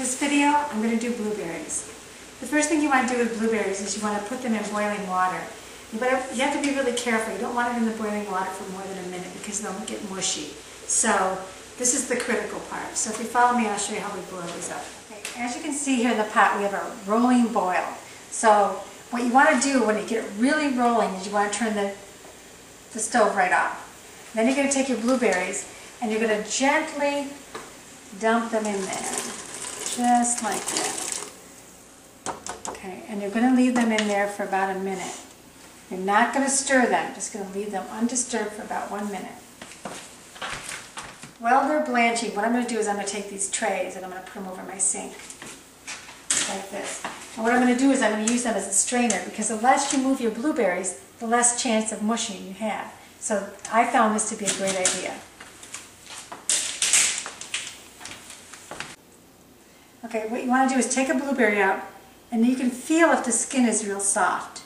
This video, I'm going to do blueberries. The first thing you want to do with blueberries is you want to put them in boiling water. But you have to be really careful. You don't want it in the boiling water for more than a minute because they'll get mushy. So this is the critical part. So if you follow me, I'll show you how we boil these up. Okay, as you can see here in the pot, we have a rolling boil. So what you want to do when you get it really rolling is you want to turn the, the stove right off. Then you're going to take your blueberries and you're going to gently dump them in there, just like that. Okay, and you're going to leave them in there for about a minute. You're not going to stir them, just going to leave them undisturbed for about one minute. While they're blanching, what I'm going to do is I'm going to take these trays and I'm going to put them over my sink, like this. And what I'm going to do is I'm going to use them as a strainer because the less you move your blueberries, the less chance of mushing you have. So I found this to be a great idea. Okay, what you want to do is take a blueberry out and you can feel if the skin is real soft.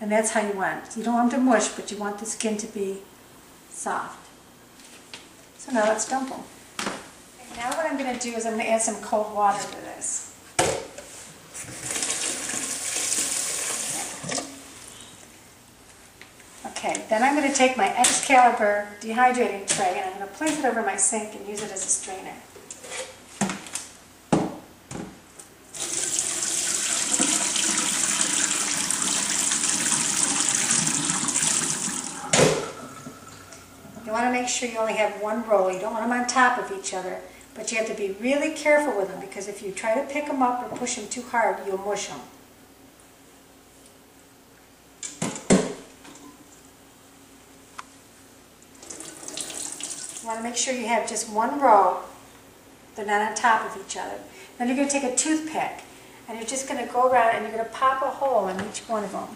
And that's how you want. You don't want them to mush, but you want the skin to be soft. So now let's dump them. Okay, now what I'm going to do is I'm going to add some cold water to this. Okay, then I'm going to take my Excalibur dehydrating tray and I'm going to place it over my sink and use it as a strainer. You want to make sure you only have one roll. You don't want them on top of each other, but you have to be really careful with them because if you try to pick them up or push them too hard, you'll mush them. You want to make sure you have just one row. They're not on top of each other. Then you're going to take a toothpick and you're just going to go around and you're going to pop a hole in each one of them.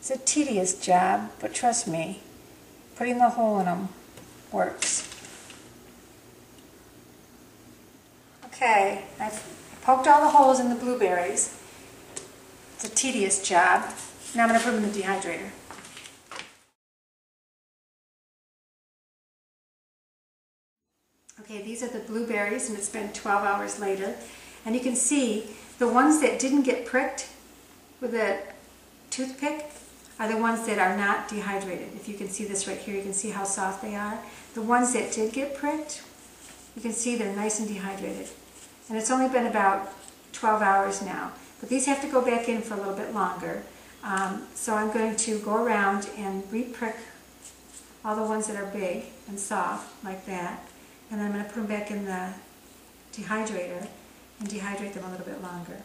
It's a tedious job, but trust me, putting the hole in them works. Okay, I've poked all the holes in the blueberries. It's a tedious job. Now I'm going to put them in the dehydrator. Okay, these are the blueberries and it's been 12 hours later. And you can see the ones that didn't get pricked with a toothpick are the ones that are not dehydrated. If you can see this right here, you can see how soft they are. The ones that did get pricked, you can see they're nice and dehydrated. And it's only been about 12 hours now. But these have to go back in for a little bit longer. Um, so I'm going to go around and re-prick all the ones that are big and soft, like that. And I'm going to put them back in the dehydrator and dehydrate them a little bit longer.